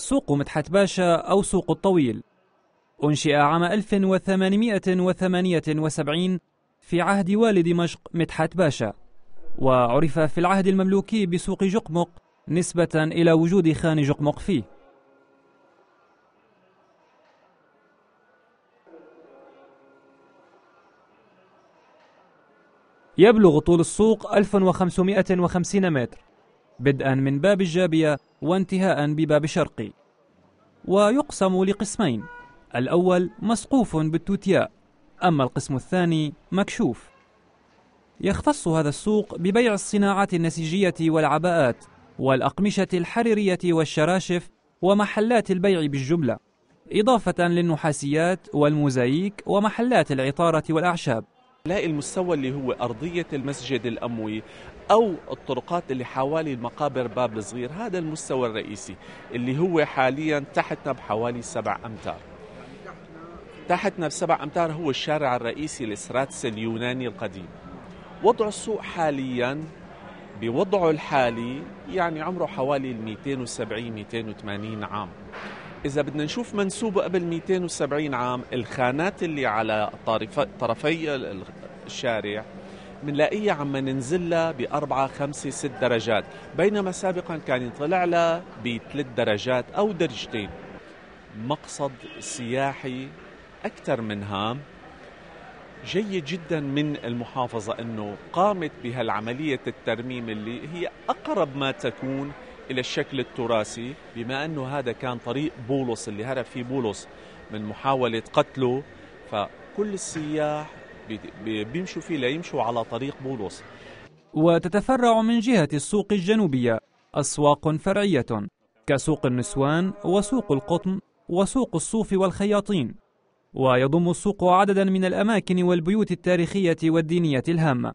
سوق مدحت باشا أو سوق الطويل. أنشئ عام 1878 في عهد والي دمشق مدحت باشا وعرف في العهد المملوكي بسوق جقمق نسبة إلى وجود خان جقمق فيه. يبلغ طول السوق 1550 متر. بدءا من باب الجابية وانتهاء بباب شرقي ويقسم لقسمين. الأول مسقوف بالتوتياء أما القسم الثاني مكشوف. يختص هذا السوق ببيع الصناعات النسيجية والعباءات والأقمشة الحريرية والشراشف ومحلات البيع بالجملة إضافة للنحاسيات والموزاييك ومحلات العطارة والأعشاب. لاقي المستوى اللي هو أرضية المسجد الأموي أو الطرقات اللي حوالي المقابر باب الصغير هذا المستوى الرئيسي اللي هو حاليا تحتنا بحوالي سبع أمتار. تحتنا بسبع أمتار هو الشارع الرئيسي لسراتس اليوناني القديم. وضع السوق حاليا بوضعه الحالي يعني عمره حوالي 270 280 عام. إذا بدنا نشوف منسوبه قبل 270 عام الخانات اللي على طرفي الشارع بنلاقيها عم ننزل لها بأربعة خمسة ست درجات. بينما سابقا كان يطلع لها بثلاث درجات أو درجتين. مقصد سياحي أكثر من هام. جيد جدا من المحافظة أنه قامت بهالعملية الترميم اللي هي أقرب ما تكون إلى الشكل التراثي بما أنه هذا كان طريق بولس اللي هرب فيه بولس من محاولة قتله فكل السياح بيمشوا فيه ليمشوا على طريق بولس. وتتفرع من جهة السوق الجنوبية أسواق فرعية كسوق النسوان وسوق القطن وسوق الصوف والخياطين ويضم السوق عددا من الأماكن والبيوت التاريخية والدينية الهامة.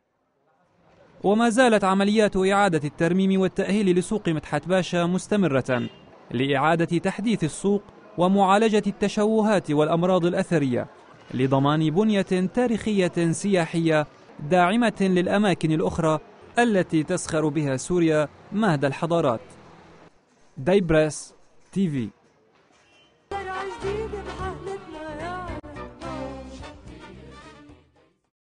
وما زالت عمليات إعادة الترميم والتأهيل لسوق مدحت باشا مستمرة لإعادة تحديث السوق ومعالجة التشوهات والأمراض الأثرية لضمان بنية تاريخية سياحية داعمة للأماكن الأخرى التي تسخر بها سوريا مهد الحضارات. دي برس تي في.